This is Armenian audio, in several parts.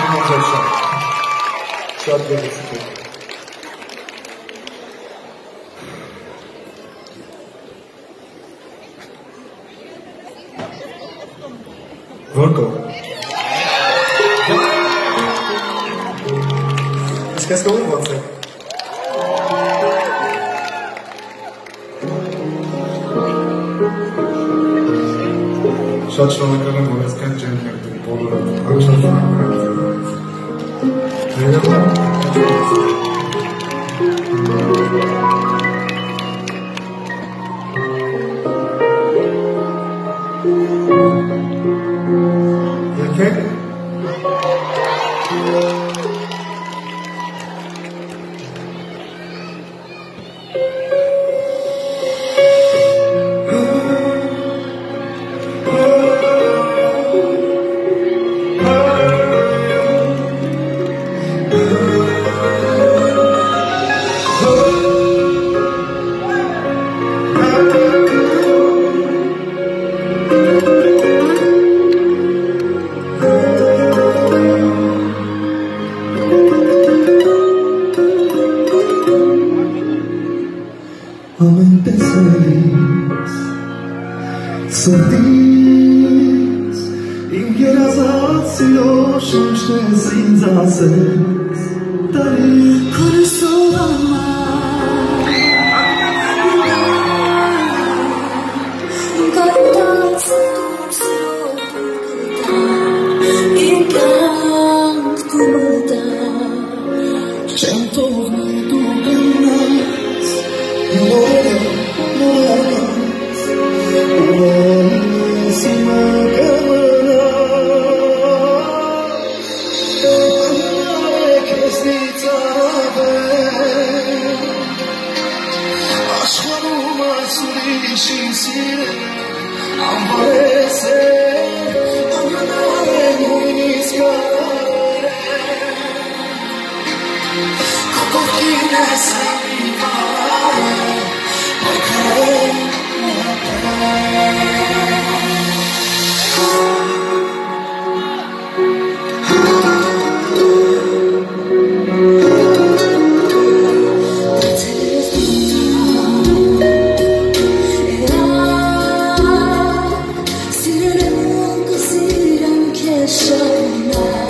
Իհանձեր շատ։ Շատ գեղեցիկ է։ Որ կողմ։ Իսկ այս կողմը ո՞նց է։ Շատ շնորհակալ եմ, որ այսքան ջանք եք դուք բոլորը։ Շատ շնորհակալ Սրտից Իմ երազած սիրո շունչն ես ինձ ասես Տարի tonight.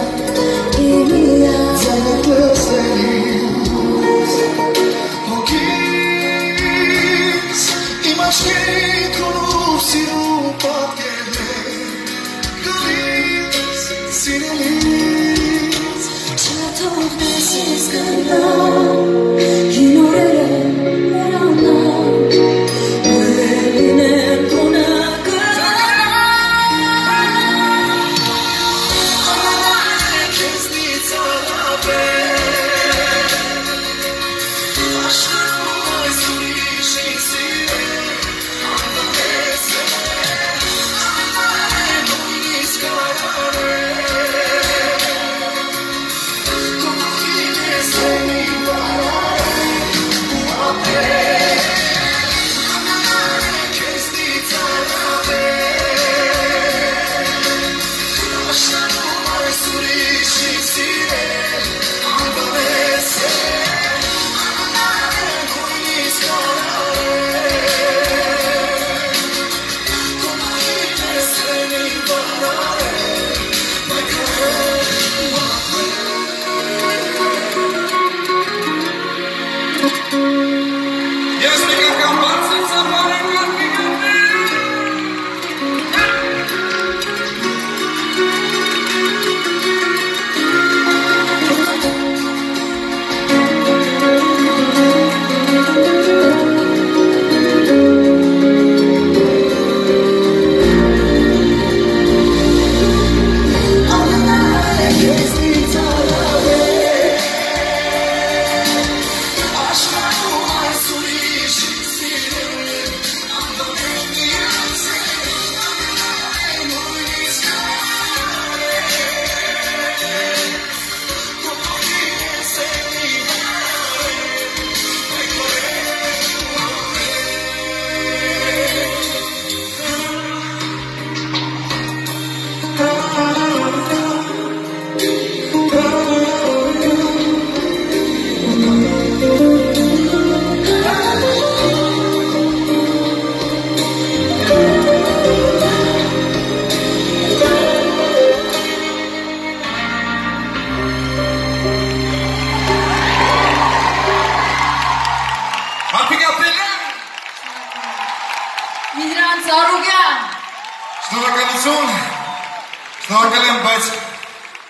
Շնորհակալ եմ, բայց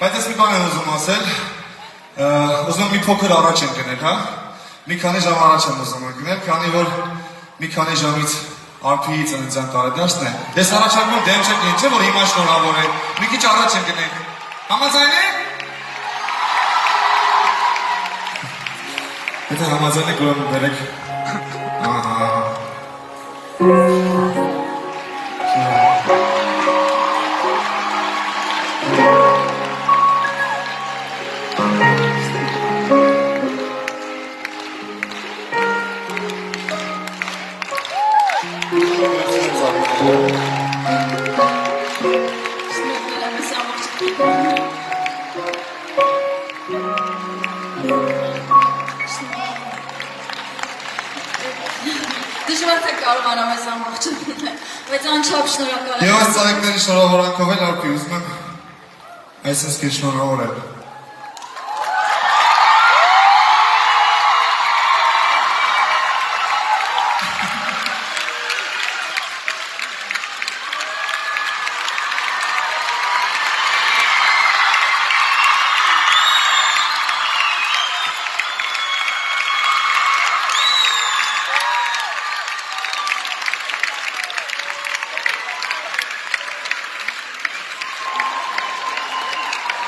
բայց ես մի բան եմ ուզում ասել։ Ուզում եմ մի փոքր առաջ եմ գնել, հա։ Մի քանի ժամ առաջ եմ ուզում եմ գնել, քանի որ մի քանի ժամից արփիի ծննդյան տարեդարձն է։ Ես առաջարկում եմ դեմ չեք ինչ, որ հիմա շնորհավորեք։ Մի քիչ առաջ եմ գնենք։ Համաձայն եք։ Եթե համաձայն եք, ուրեմն բերեք։ Ահա։ Դժվար թե կարողանամ այս ամբողջը դնել, բայց անչափ շնորհակալ Եվ եմ։ այս ծաղիկների շնորհավորանքով էլ արփի ուզում եմ այսպես քիչ շնորհավորել։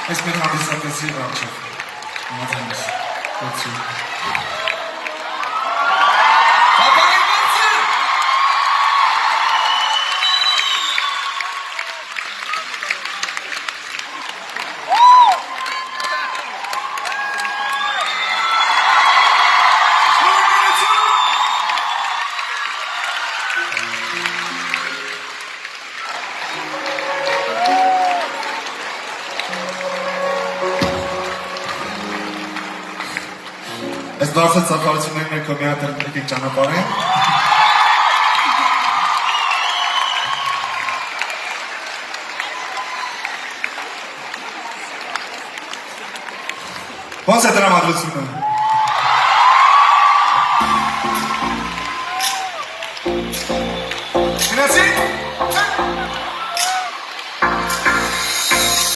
Այս մեր հանդիսատեսի առաջով։ Համաձայն ես։ Ոցի։ Այս բարձր ծախարությունների մեր կոմիատը եկեք ճանապարհեն։ Ոնց է դրամատրությունը։